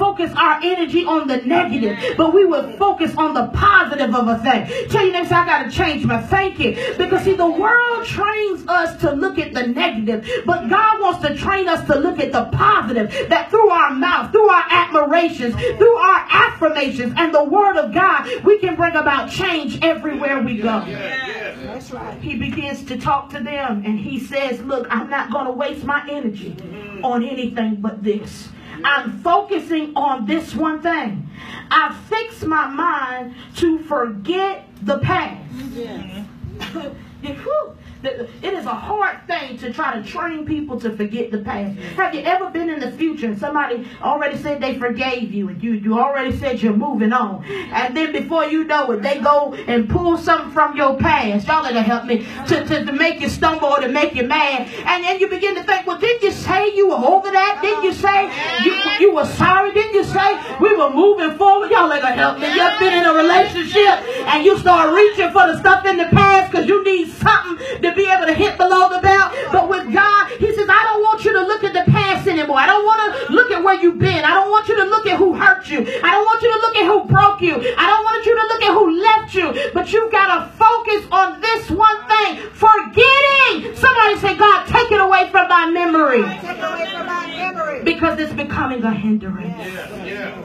focus our energy on the negative, but we will focus on the positive of a thing. Tell you next, I got to change my thinking. Because see, the world trains us to look at the negative, but God wants to train us to look at the positive. That through our mouth, through our admirations, through our affirmations, and the word of God, we can bring about change everywhere we go. That's right. He begins to talk to them and he says, Look, I'm not going to waste my energy mm-hmm. on anything but this. I'm focusing on this one thing. I fix my mind to forget the past. Yeah. It is a hard thing to try to train people to forget the past. Have you ever been in the future and somebody already said they forgave you and you, you already said you're moving on? And then before you know it, they go and pull something from your past. Y'all gotta help me to, to, to make you stumble or to make you mad. And then you begin to think, well, didn't you say you were over that? Didn't you say you, you were sorry? Didn't you say we were moving forward? Y'all gonna help me. You've been in a relationship and you start reaching for the stuff in the past because you need something to to be able to hit below the belt. But with God, He says, I don't want you to look at the past anymore. I don't want to look at where you've been. I don't want you to look at who hurt you. I don't want you to look at who broke you. I don't want you to look at who left you. But you've got to focus on this one thing. Forgetting. Somebody say, God, take it away from my memory. Because it's becoming a hindrance. Yeah, yeah.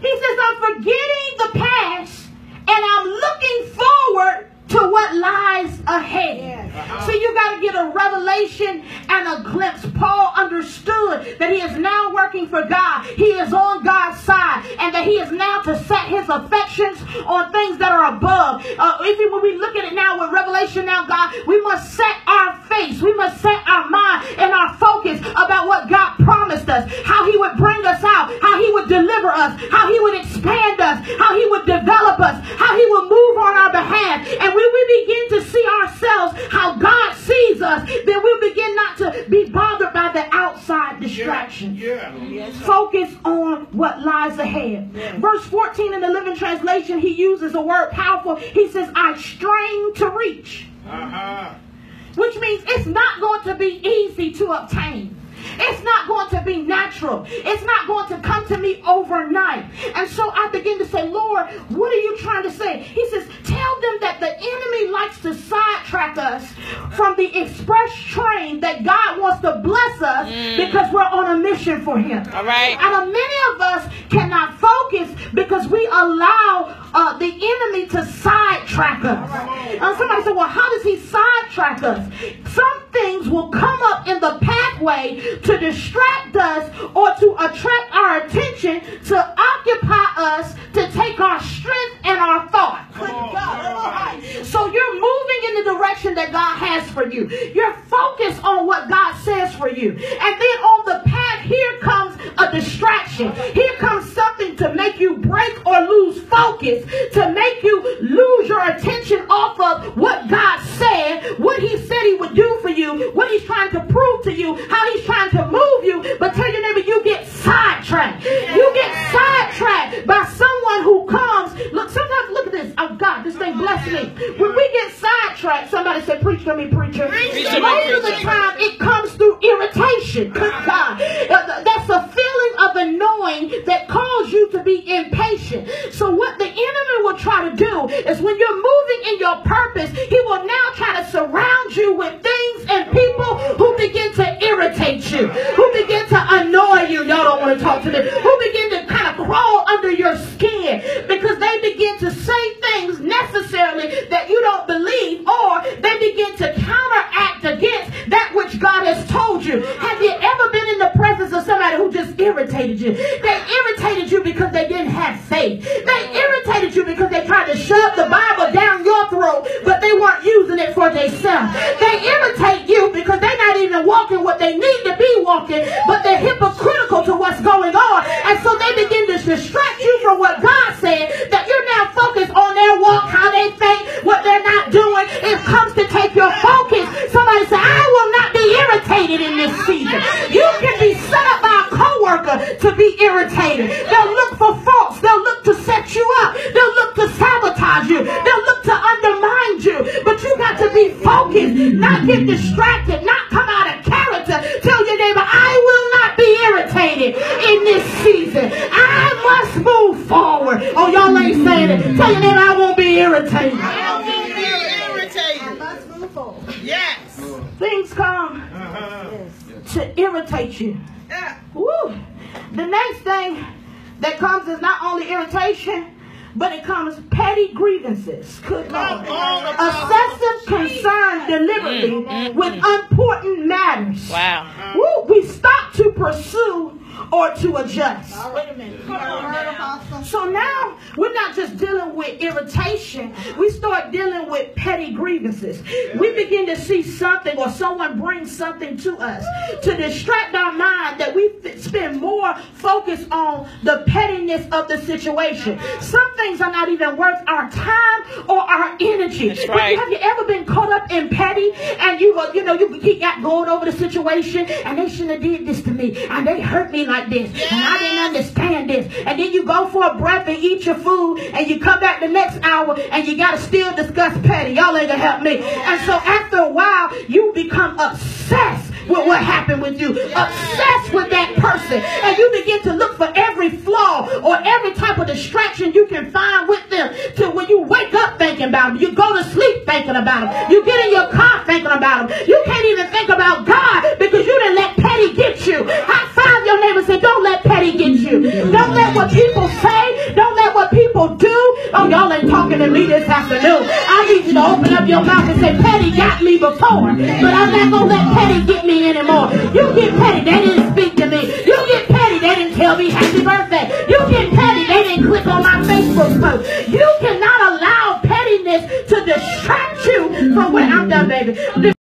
He says, I'm forgetting the past and I'm looking forward to what lies ahead. Uh-huh. So you got to get a revelation and a glimpse. Paul understood that he is now working for God. He is on God's side and that he is now to set his affections on things that are above. Uh, even when we look at it now with revelation now, God, we must set our face. We must set our mind and our focus about what God promised us, how he would bring us out, how he would deliver us, how he would expand us, how he would develop us, how he would move on our behalf. And we when we begin to see ourselves how God sees us, then we'll begin not to be bothered by the outside distraction. Yeah. yeah. Focus on what lies ahead. Yeah. Verse 14 in the Living Translation, he uses a word powerful. He says, I strain to reach. Uh-huh. Which means it's not going to be easy to obtain. It's not going to be natural. It's not going to come to me overnight. And so I begin to say, Lord, what are you trying to say? He says, tell them that the enemy likes to sidetrack us from the express train that God wants to bless us mm. because we're on a mission for him. All right. And many of us cannot focus because we allow uh, the enemy to sidetrack us. And somebody said, well, how does he sidetrack us? Some things will come up in the pathway to distract us or to attract our attention to occupy us to take our strength and our thought. So you're moving in the direction that God has for you. You're focused on what God says for you. And then on the path, here comes a distraction. Here comes something to make you break or lose focus, to make you lose your attention off of what God said, what he said he would do for you, what he's trying to prove to you, how he's trying to move you. But tell your neighbor, you get sidetracked. You get sidetracked by someone who comes. Look, sometimes look at this. Oh God, this thing bless me. When we get somebody said, preach to me, preacher. Most of the time it comes through irritation. God. Uh, that's a feeling of annoying that causes you to be impatient. So what the enemy will try to do is when you're moving in your purpose, he will now try to surround you with things and people who begin to irritate you, who begin to annoy you. Y'all don't want to talk to them. Who begin to kind of crawl under your skin because they begin to say things necessarily that you don't believe or they begin to counteract against that which God has told you. Have you ever been in the presence of somebody who just irritated you? They irritated you because they didn't have faith. They irritated you because they tried to shove the Bible down your throat, but they weren't using it for themselves. They irritate you because they're not even walking what they need to be walking, but they're hypocritical to what's going on. And so they begin to distract you from what God said, that you're now focused on their walk, how they think, what they're not doing. It comes to take your focus. Somebody say, I will not be irritated in this season. You can be set up by a coworker to be irritated. They'll look for faults. They'll look to set you up. They'll focused, not get distracted, not come out of character. Tell your neighbor, I will not be irritated in in this season. I must move forward. Oh, y'all ain't saying it. Tell your neighbor I won't be irritated. I won't be irritated. I Must move forward. Yes. Things come to irritate you. Yeah. Woo. The next thing that comes is not only irritation, but it comes petty grievances. Good Lord. Excessive concern deliberately with important matters. Wow. Woo. We stop to pursue or to adjust. Wait a minute. You got a word, Apostle? So now we're not just dealing with irritation, we start dealing with petty grievances. We begin to see something or someone brings something to us to distract our mind that we spend more focus on the pettiness of the situation. Some things are not even worth our time or our energy. That's right. Have you ever been caught up in petty and you were, you know, you keep got going over the situation and they shouldn't have did this to me and they hurt me like this and I didn't understand this. And then you go for a breath and eat your food and you come back the next hour and you gotta still discuss petty. Y'all ain't gonna help me. And so after a while, you become obsessed with what happened with you. Obsessed with that person. And you begin to look for every flaw or every type of distraction you can find with them. To when you wake up thinking about them, you go to sleep thinking about them, you get in your car thinking about them. You can't even think about God because you didn't let petty get you. High five your neighbor and say, don't let petty get you. Don't let what people say, don't let what people do. Oh, y'all ain't talking to me this afternoon. I need you to open up your mouth and say, petty got me before, but I'm not going to let petty get me anymore. You get petty, they didn't